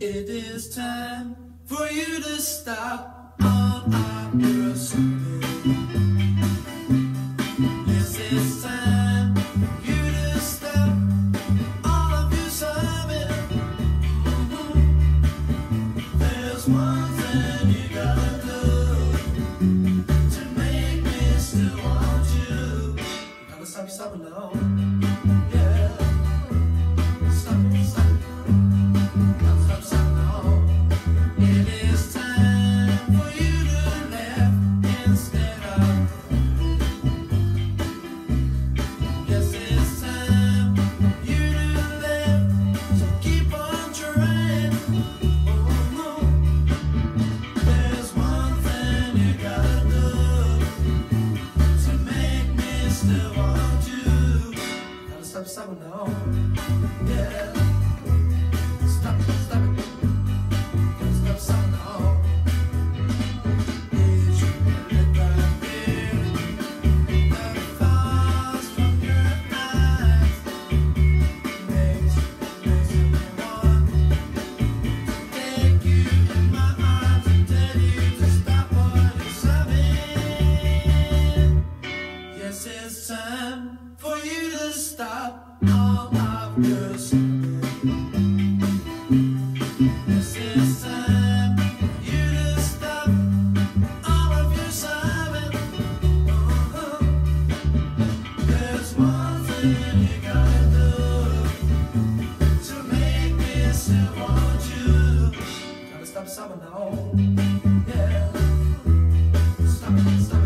It is time for you to stop all your sobbing. Yes, it's time for you to stop all of your. Mhm. There's one thing you gotta do to make me still want you. You gotta stop your sobbing now. Stop, stop it. Yeah. it's time for you to stop all of your spinning. Yes, it's time for you to stop all of your sobbing. There's one thing you gotta do to make me still want you. Stop Stop stop.